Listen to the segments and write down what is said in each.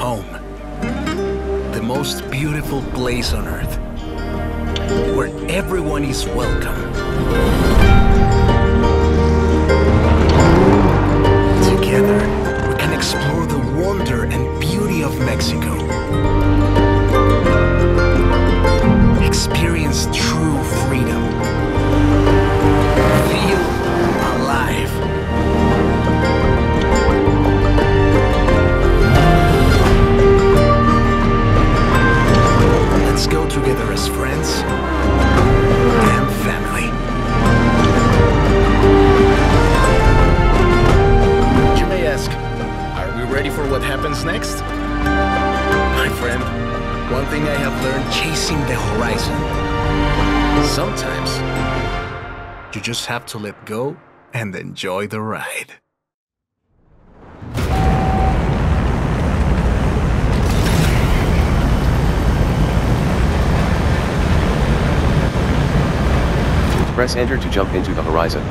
Home. The most beautiful place on earth. Where everyone is welcome. Together, we can explore the wonder and beauty of Mexico. Experience true freedom. As friends and family. You may ask, are we ready for what happens next? My friend, one thing I have learned chasing the horizon. Sometimes, you just have to let go and enjoy the ride. Press enter to jump into the horizon.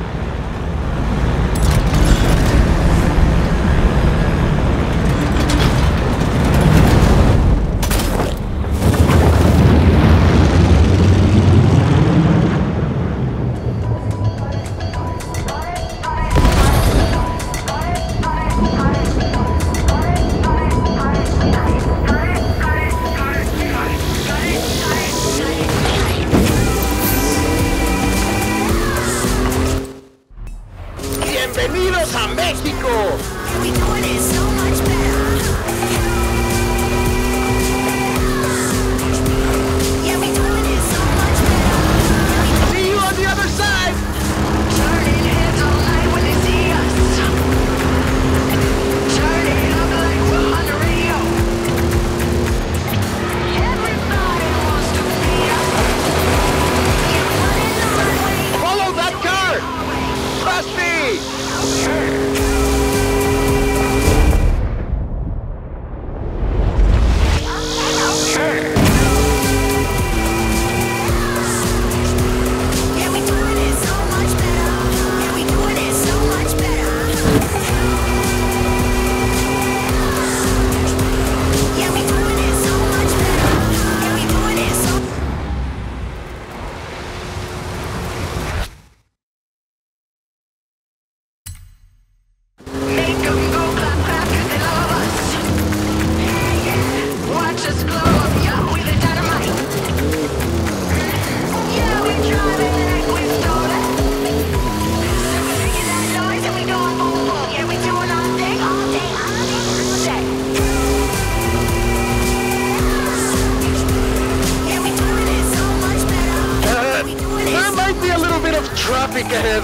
It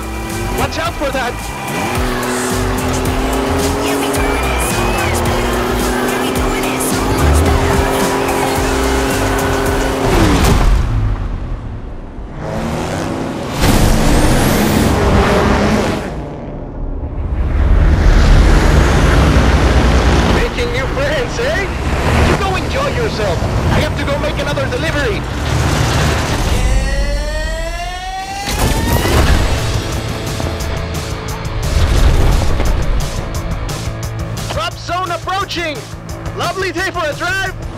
so much better. Making new friends, eh? Go enjoy yourself. I have to go make another delivery. Lovely day for a drive.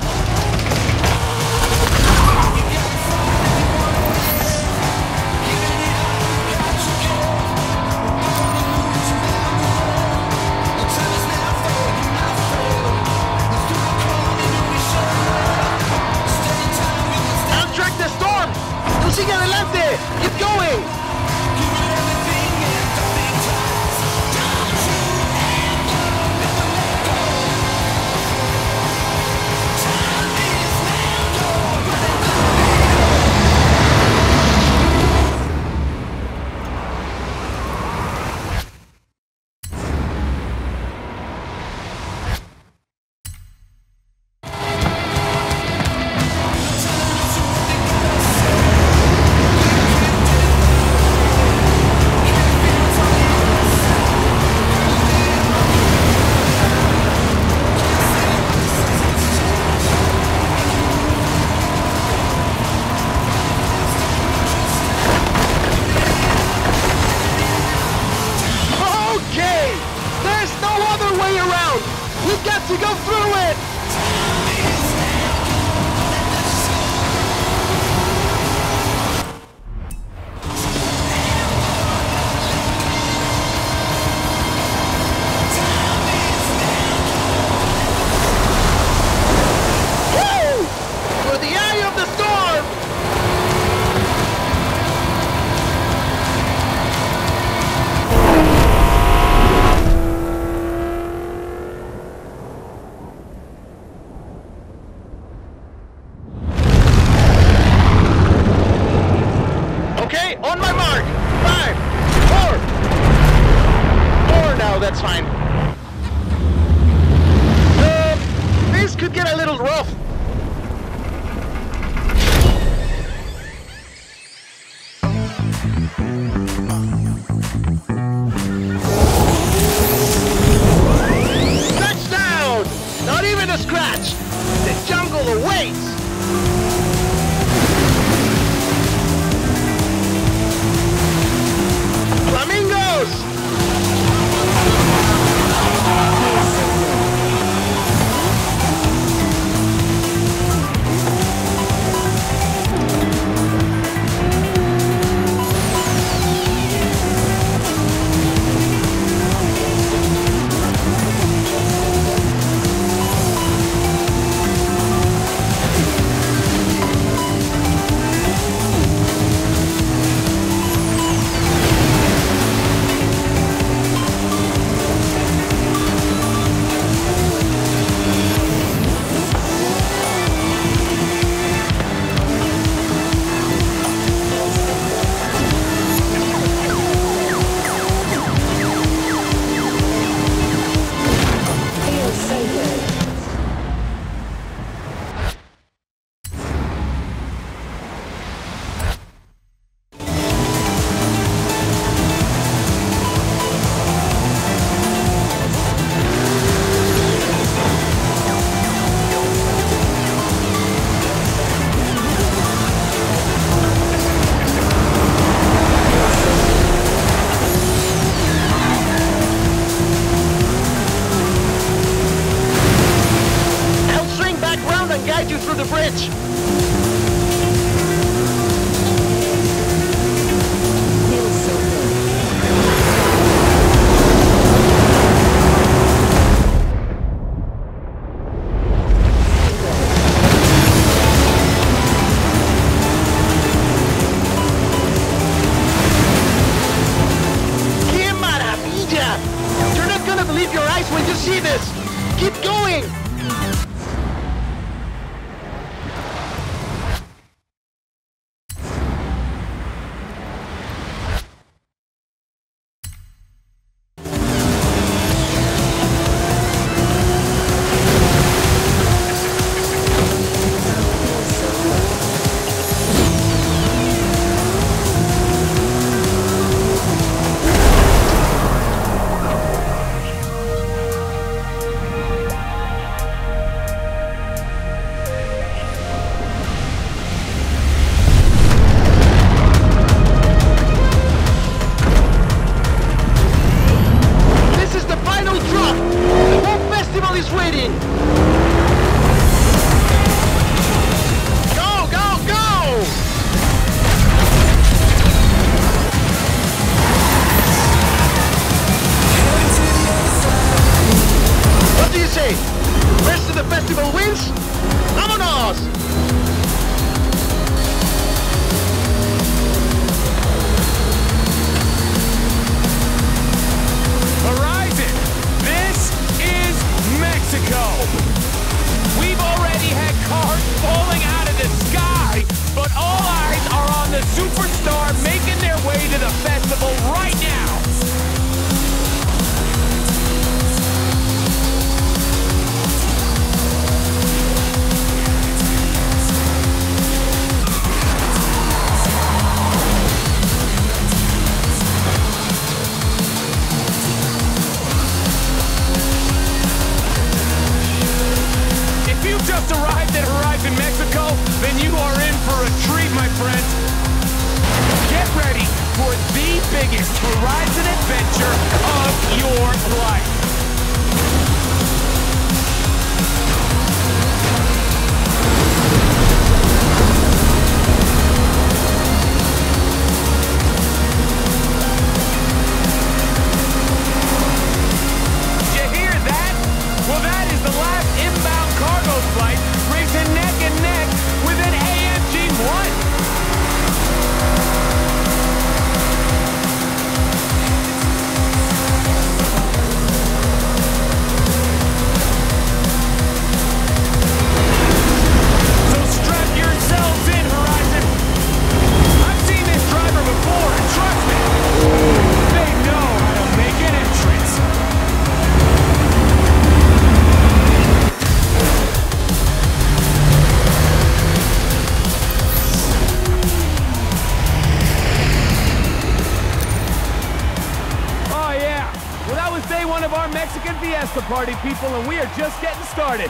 Party, people, and we are just getting started.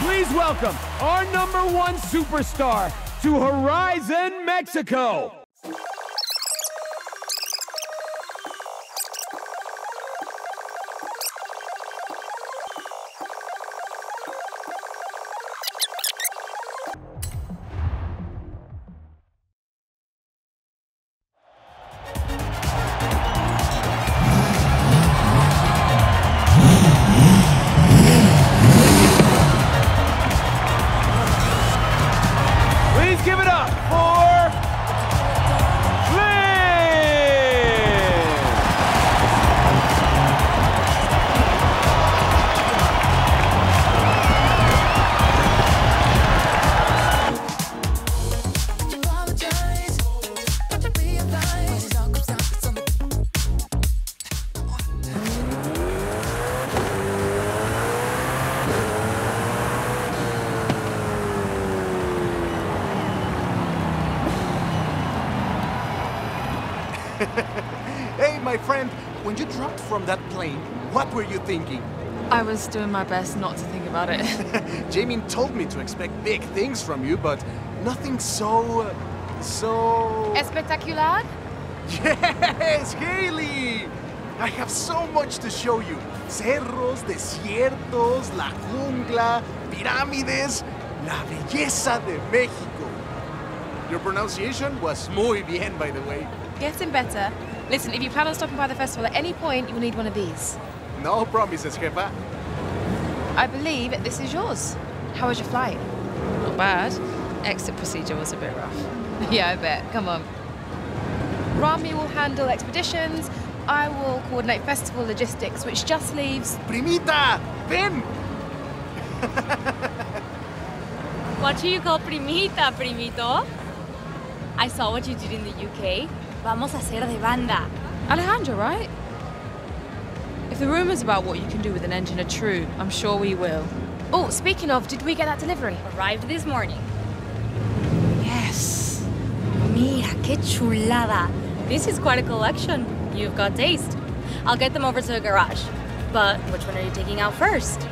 Please welcome our number one superstar to Horizon Mexico. From that plane, what were you thinking? I was doing my best not to think about it. Jamie told me to expect big things from you, but nothing so. uh, so. Espectacular? Yes, Haley! I have so much to show you. Cerros, desiertos, la jungla, pirámides, la belleza de México. Your pronunciation was muy bien, by the way. Getting better. Listen, if you plan on stopping by the festival at any point, you'll need one of these. No promises, jefa. I believe this is yours. How was your flight? Not bad. Exit procedure was a bit rough. yeah, I bet. Come on. Rami will handle expeditions. I will coordinate festival logistics, which just leaves. Primita, ven! What do you call primita, primito? I saw what you did in the UK. Vamos a hacer de banda. Alejandro, right? If the rumors about what you can do with an engine are true, I'm sure we will. Oh, speaking of, did we get that delivery? Arrived this morning. Yes. Mira, qué chulada. This is quite a collection. You've got taste. I'll get them over to the garage. But which one are you taking out first?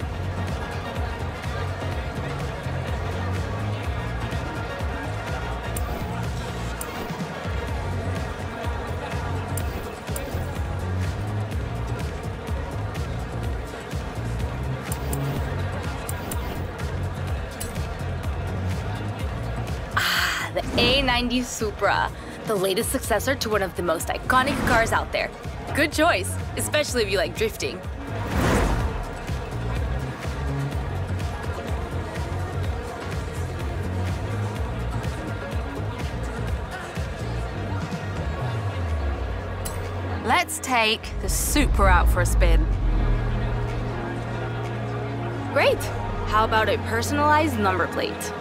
1990 Supra, the latest successor to one of the most iconic cars out there. Good choice, especially if you like drifting. Let's take the Supra out for a spin. Great! How about a personalized number plate?